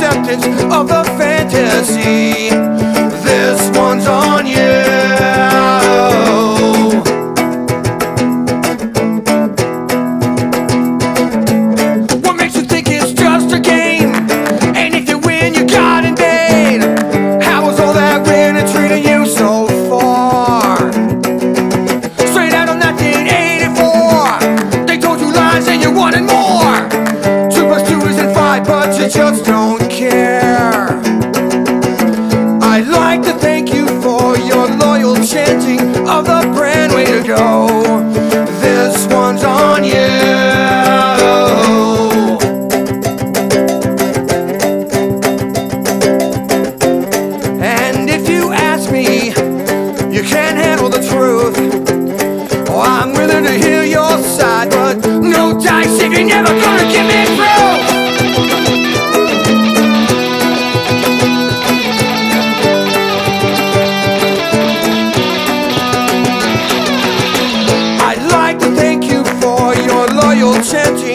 acceptance of the fantasy. This one's on you. What makes you think it's just a loyal chanting of the brand way to go. This one's on you. And if you ask me, you can't handle the truth. Oh, I'm willing to hear your side, but no dice if you're never gonna give me gente